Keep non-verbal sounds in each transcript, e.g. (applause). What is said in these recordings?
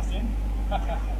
assim? (laughs)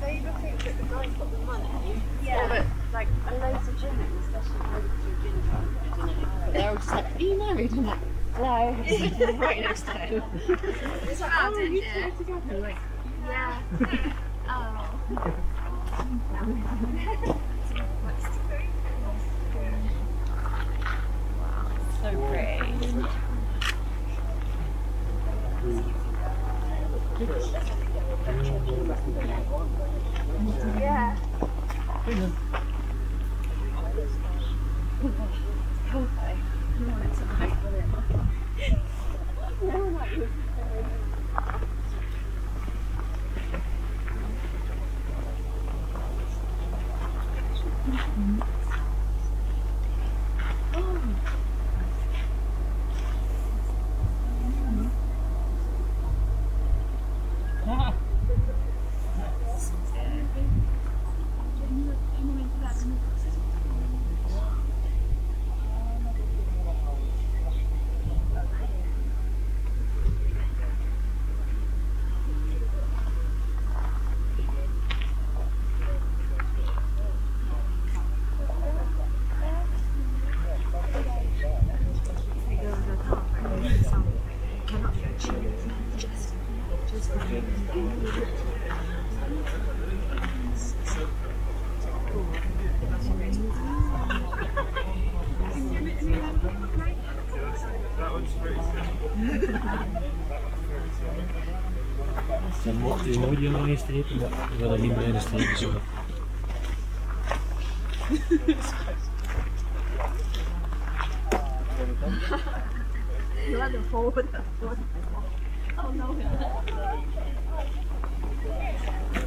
say you think that the guy's got the money, Yeah. like loads of gin, especially loads of gin. They're all just like, are you married? And like, sitting right next to him. It's like, oh, you two together, like, yeah. oh. 嗯厉害这个 Dan mocht je nooit die lange strepen, ja. maar dat niet breide strepen zo. Laat de volgende. Oh, Ik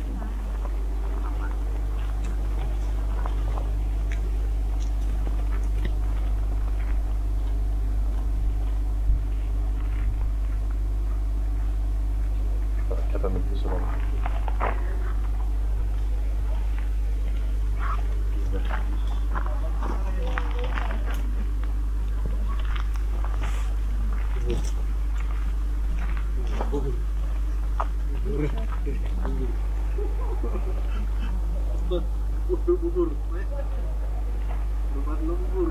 bubur bubur tempat lembur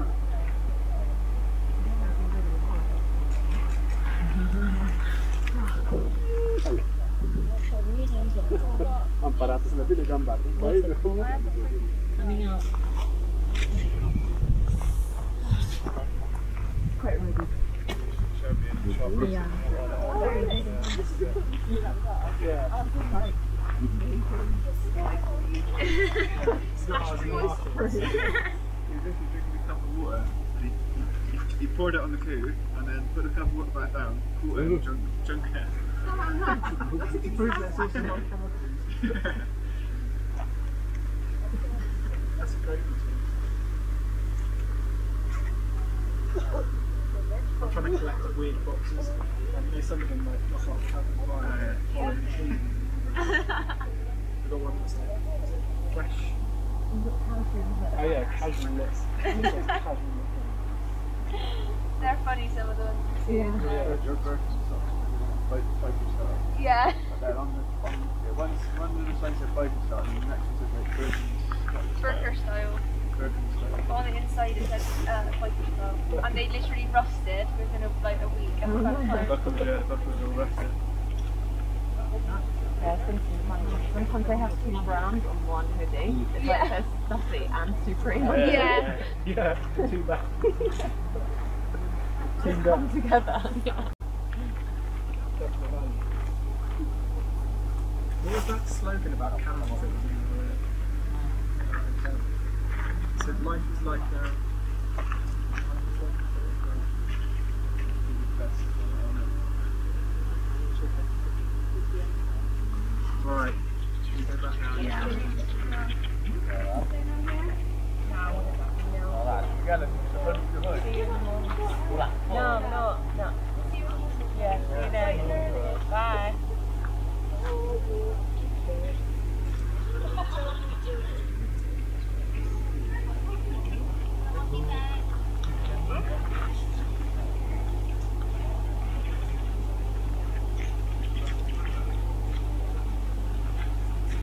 empat ratus lebih udah gambar baik Quite ready. Yeah. He poured it on the coo and then put the cup of water back down, caught it and drunk, it. That's a great routine. I'm trying to collect weird boxes. And you know, some of them like knock off cabin fire, orange cheese. We got one that's like fresh. Oh yeah, casual list. (laughs) They're funny, some of them. Yeah. Yeah, your Birkenstock socks. Like Birkenstock. Yeah. But then on the on yeah, one's one of the size of Birkenstock and the next one says like Birkenstock. Burger style. Birkenstock. On the inside it says uh, Viper style. And they literally rusted within a, like a week. And The yeah, the buckles all rusted. Yeah, sometimes, sometimes they have two brands on one hoodie. It's Yeah. like there's Stussy and Supreme. Yeah. Yeah, too bad. (laughs) Just Teamed come together. (laughs) Yeah. What was that slogan about camels that was in the uh, hotel? It said life is like a